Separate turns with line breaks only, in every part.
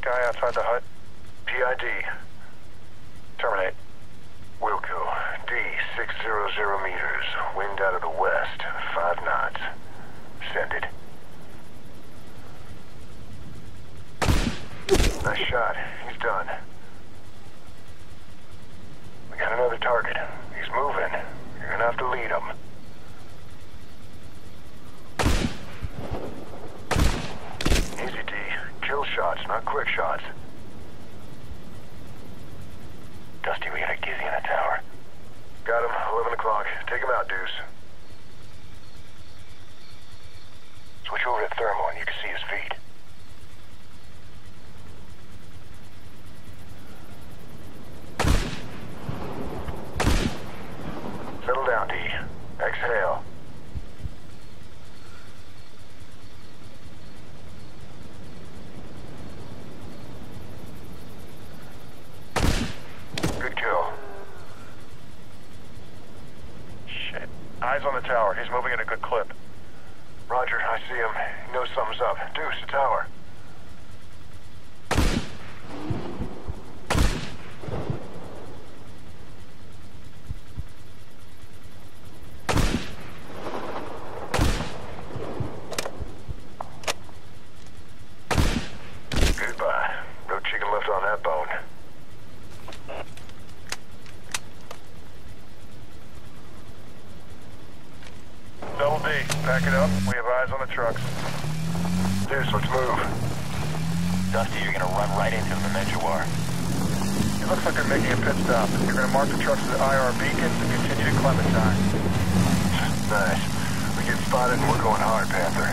that guy outside the hut?
PID.
Terminate.
Wilco, D, 600 meters. Wind out of the west, 5 knots. Send it. Nice shot. He's done. We got another target. He's moving. You're gonna have to lead him. Easy, D. Kill shots, not quick shots. Dusty, we got a Gizzy in the tower. Got him. 11 o'clock. Take him out, Deuce. Switch over to thermal and you can see his feet. Settle down, D. Exhale. Good kill.
Shit. Eyes on the tower. He's moving at a good clip.
Roger, I see him. He knows something's up. Deuce, the tower. Goodbye. No chicken left on that bone.
Double D, pack it up. We have eyes on the trucks.
Deuce, let's move.
Dusty, you're gonna run right into them in Menjuar.
It looks like they're making a pit stop. You're gonna mark the trucks with IR beacons and continue to Clementine.
Nice. We get spotted and we're going hard, Panther.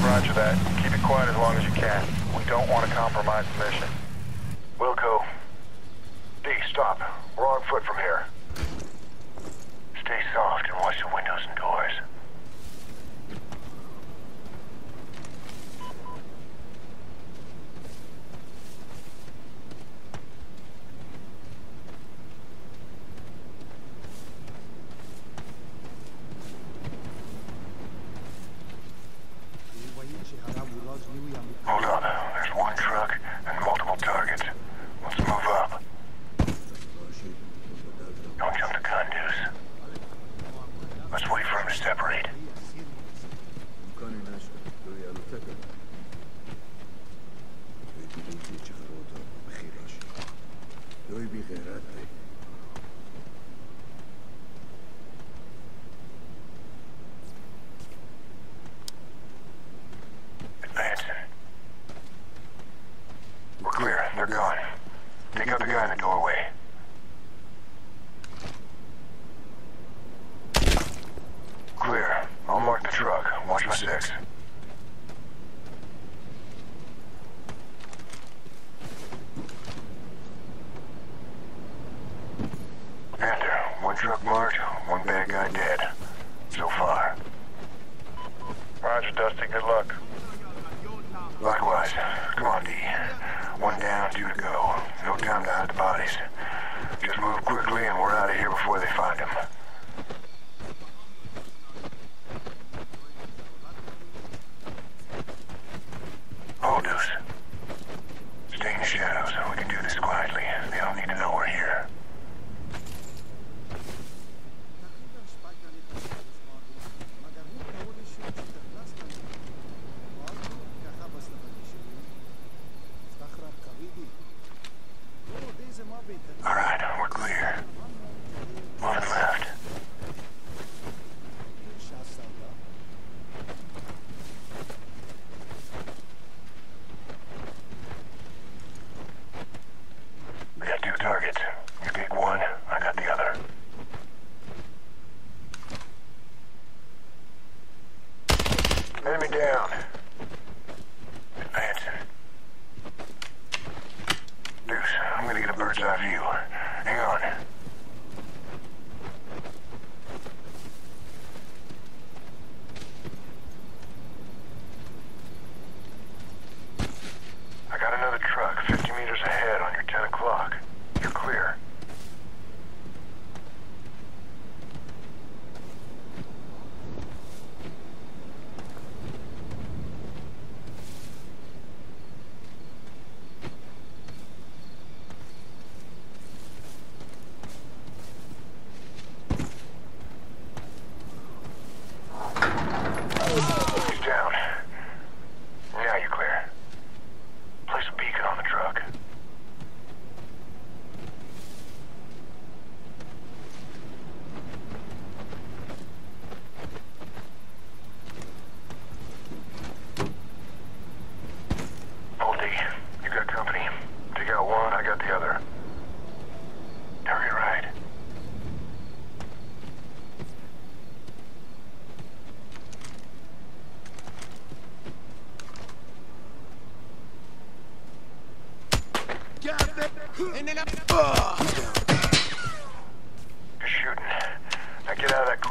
Roger that. Keep it quiet as long as you can. We don't want to compromise the mission.
Wilco. D, stop. We're on foot from here. Soy Vigerate.
Roger, Dusty. Good luck.
Likewise. Come on, D. One down, two to go. No time to hide the bodies. Just move quickly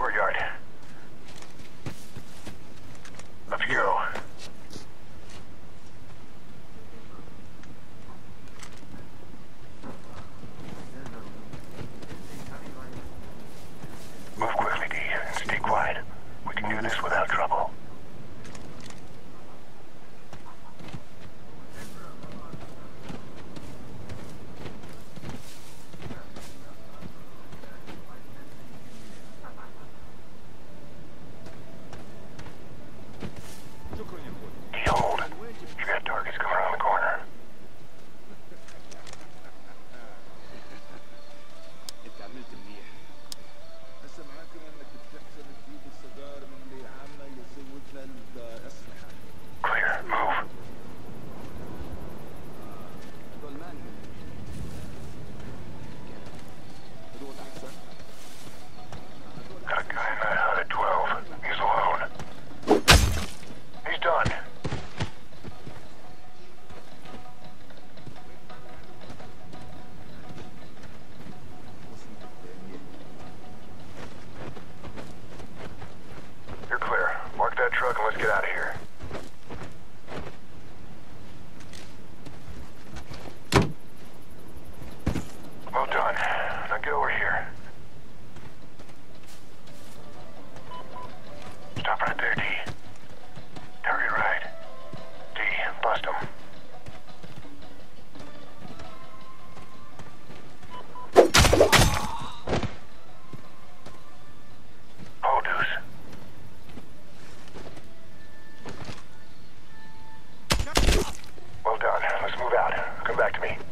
courtyard. Back to me.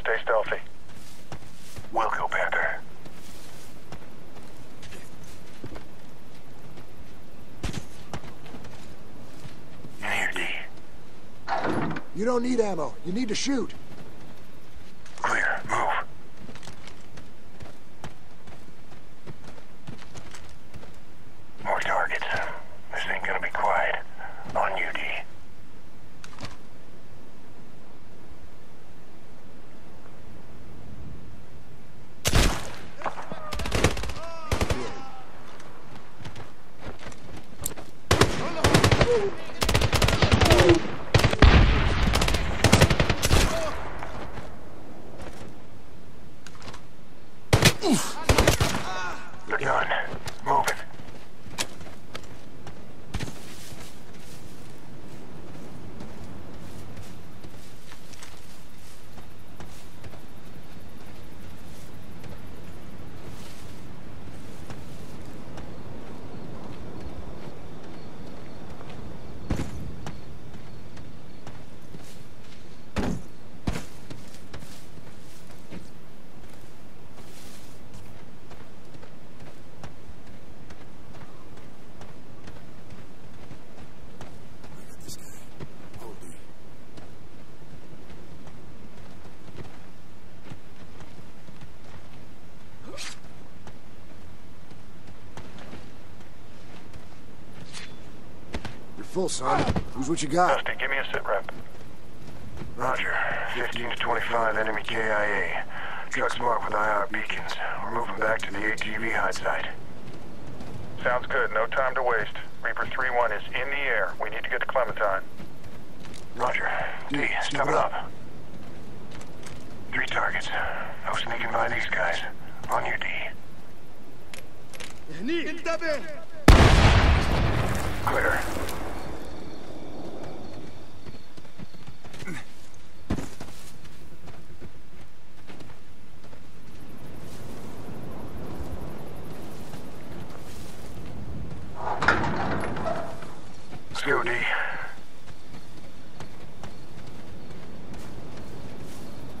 Stay
stealthy.
We'll go, Panther. In here, D.
You don't need ammo. You need to shoot.
Clear. Move. More targets. This ain't gonna be quiet. On you, D. The gun. Moving.
You're full, son. Who's what you got?
Dusty, give me a sit rep.
Roger. 15 to 25 enemy KIA. Trucks marked with IR beacons. We're moving back to the ATV hide site.
Sounds good. No time to waste. Reaper 3-1 is in the air. We need to get to Clementine.
Roger. D, step it up. Three targets. No sneaking by these guys. On you, D. Clear. D.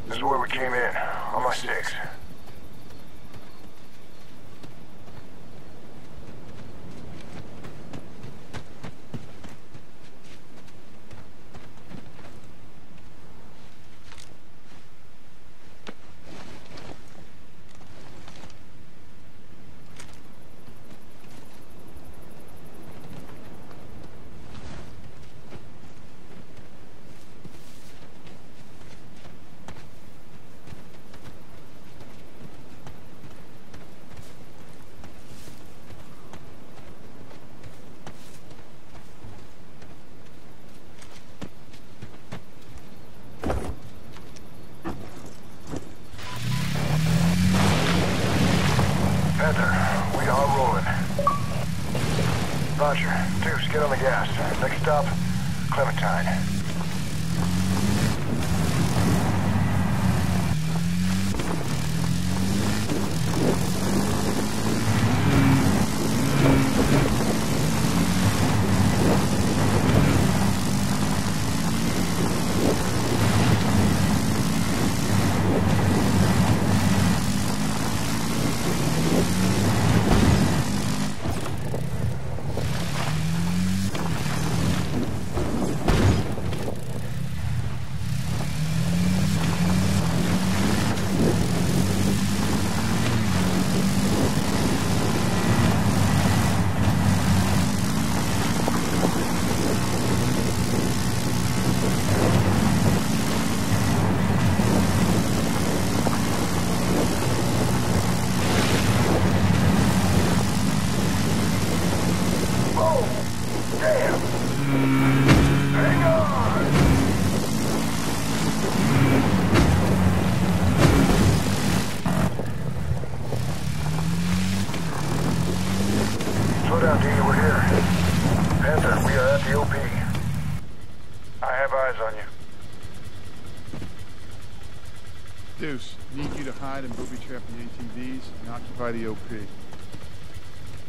This is where we came in. On my six.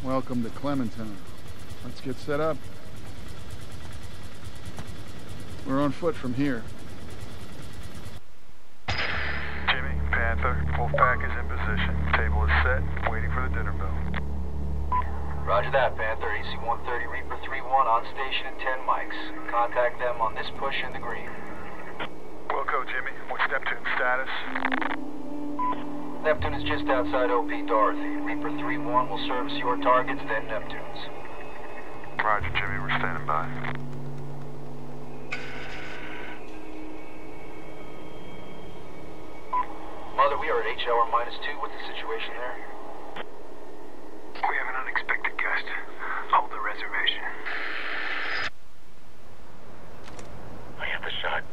Welcome to Clementine. Let's get set up. We're on foot from here.
Jimmy, Panther. Wolfpack is in position. Table is set, waiting for the dinner bell.
Roger that, Panther. AC-130 Reaper 3-1 on station at 10 mics. Contact them on this push in the green.
Wilco, Jimmy. What's Neptune status?
Neptune is just outside OP Dorothy. Reaper 3-1 will service your targets, then Neptune's.
Roger, Jimmy. We're standing by.
Mother, we are at H-hour minus two. What's the situation there?
We have an unexpected guest. Hold the reservation.
I have a
shot.